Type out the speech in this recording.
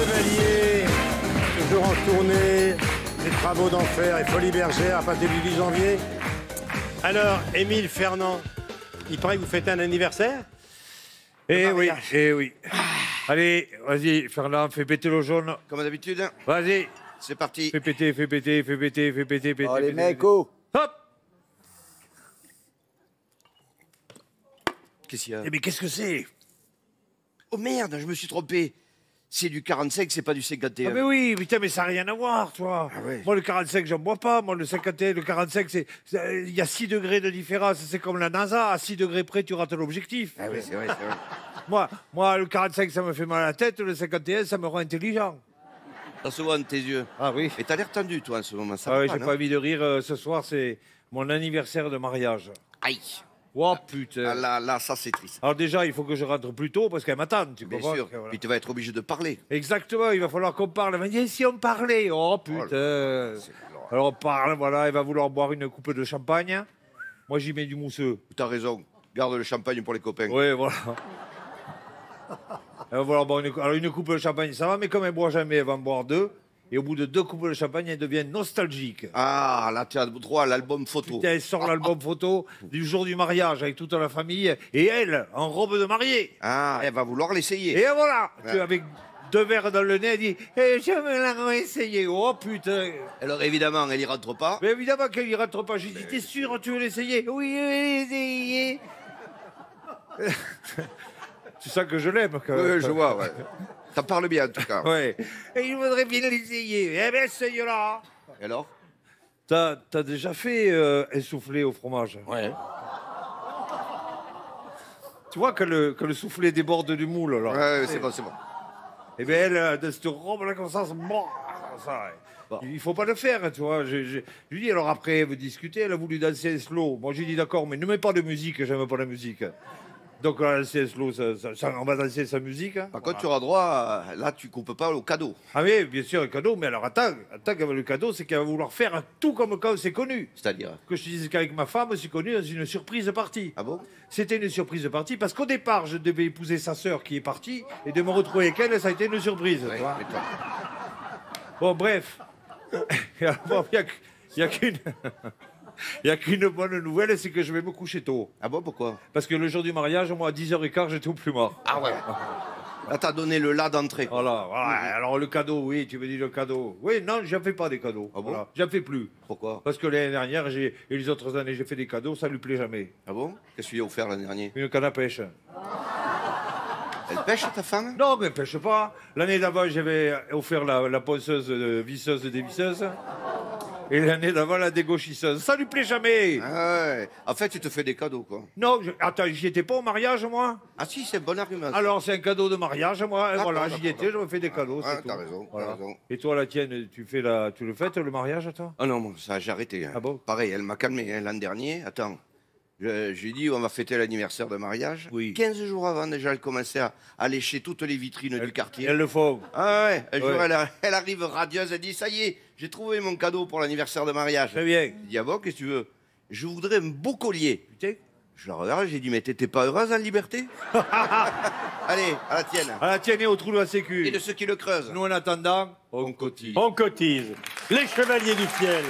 Chevaliers, toujours en tournée, les travaux d'enfer et Folie Bergère à partir du 10 janvier. Alors, Émile Fernand, il paraît que vous fêtez un anniversaire? Eh oui, mariage. eh oui. Allez, vas-y, Fernand, fais péter le jaune. Comme d'habitude, Vas-y, c'est parti. fais péter, fais péter, fais péter, fais péter, péter. Oh, les péter, mecs, oh Hop Qu'est-ce qu'il y a? Eh mais qu'est-ce que c'est? Oh merde, je me suis trompé. C'est du 45, c'est pas du 51. Ah mais oui, putain, mais ça n'a rien à voir, toi. Ah ouais. Moi, le 45, j'en bois pas. Moi, le 51, le 45, c'est... Il y a 6 degrés de différence. C'est comme la NASA. À 6 degrés près, tu rates l'objectif. Ah oui, c'est vrai, c'est vrai. Moi, moi, le 45, ça me fait mal à la tête. Le 51, ça me rend intelligent. Ça se voit dans tes yeux. Ah oui Et t'as l'air tendu, toi, en ce moment. Ça Ah pas, j'ai pas envie de rire. euh, ce soir, c'est mon anniversaire de mariage. Aïe. Oh putain. Ah, là, là, ça, c'est triste. Alors déjà, il faut que je rentre plus tôt parce qu'elle m'attend, tu Bien comprends sûr. que voilà. Puis tu vas être obligé de parler. Exactement, il va falloir qu'on parle. Elle m'a dit, Et si on parlait Oh putain Alors on parle, voilà, elle va vouloir boire une coupe de champagne. Moi, j'y mets du mousseux. T'as raison. Garde le champagne pour les copains. Oui, voilà. Elle va vouloir boire une, cou- alors, une coupe de champagne, ça va, mais comme elle boit jamais, elle va en boire deux. Et au bout de deux coupes de champagne, elle devient nostalgique. Ah, là, tu as droit à l'album photo. Putain, elle sort l'album photo du jour du mariage avec toute la famille. Et elle, en robe de mariée. Ah, elle va vouloir l'essayer. Et voilà, tu- avec deux verres dans le nez, elle dit Eh, Je vais la réessayer. Oh putain Alors, évidemment, elle y rentre pas. Mais évidemment qu'elle y rentre pas. J'ai dit T'es sûr, tu veux l'essayer? Oui, je vais l'essayer. C'est ça que je l'aime. quand même. Oui, je vois, ouais. T'en parles bien, en tout cas. Ouais. Et il voudrait bien l'essayer. Eh ben, essaye-la. Et alors? T'as t'as déjà fait euh, un soufflé au fromage? Ouais. Tu vois que le, que le soufflé déborde du moule, alors. Ouais, c'est bon, c'est bon. Et bien, elle, euh, de cette robe-là, comme ça, ça, ouais. Bon. Il faut pas le faire, tu vois. Je, je- je lui dis, alors après, elle veut discuter, elle a voulu danser un slow. Moi, j'ai dit, d'accord, mais ne mets pas de musique, j'aime pas la musique. Donc, on a dansé un slow, ça- ça- ça- on va danser sa musique. hein. Par contre, tu auras droit, à- là, tu coupes pas au cadeau. Ah oui, bien sûr, un cadeau, mais alors attends, attends, qu'avec le cadeau, c'est qu'elle va vouloir faire tout comme quand c'est connu. C'est-à-dire Que je te disais qu'avec ma femme, c'est connu dans une surprise partie. Ah bon? C'était une surprise partie parce qu'au départ, je devais épouser sa sœur qui est partie et de me retrouver avec elle, ça a été une surprise. tu vois. Bon, bref. Bon, Il n'y a. Il y a qu'une bonne nouvelle, c'est que je vais me coucher tôt. Ah bon, pourquoi? Parce que le jour du mariage, moi, à 10h15, j'étais au plus mort. Ah ouais. Là, t'as donné le là d'entrée. quoi. Voilà, voilà. Alors, le cadeau, oui, tu me dis le cadeau. Oui, non, j'en fais pas des cadeaux. Ah bon? Voilà. J'en fais plus. Pourquoi? Parce que l'année dernière, j'ai, et les autres années, j'ai fait des cadeaux, ça lui plaît jamais. Ah bon? Qu'est-ce que tu lui as offert l'an dernier Une canne à pêche. Elle pêche, ta femme? Non, mais pêche pas. L'année d'avant, j'avais offert la, la ponceuse euh, visseuse dévisseuse. Et l'année d'avant, la dégauchisseuse. Ça lui plaît jamais. Ah ouais. En fait, tu te fais des cadeaux, quoi. Non, je- attends, j'y étais pas au mariage, moi? Ah si, c'est un bon argument. ça. Alors, c'est un cadeau de mariage, moi. Et D'accord, voilà, j'y d'accord, étais, je me fais des cadeaux. Ah, c'est t'as tout. raison, t'as Voilà. raison. Et toi, la tienne, tu, fais la, tu le fêtes, le mariage, toi? Ah non, moi, ça, j'ai arrêté. hein. Ah bon? Pareil, elle m'a calmé hein, l'an dernier. Attends, je, je lui ai dit, on va fêter l'anniversaire de mariage. Oui. 15 jours avant, déjà, elle commençait à, à lécher toutes les vitrines du quartier. Elles le font. Ah ouais, un jour, Ouais. elle, elle arrive radieuse, elle dit, ça y est, j'ai trouvé mon cadeau pour l'anniversaire de mariage. Très bien. Je dis, ah bon, qu'est-ce que tu veux? Je voudrais un beau collier. Putain. Je la regarde, j'ai dit, mais t'étais pas heureuse en liberté? Allez, à la tienne. À la tienne et au trou de la Et sécu. de ceux qui le creusent. Nous, en attendant, On cotise. On cotise. Les Chevaliers du Ciel.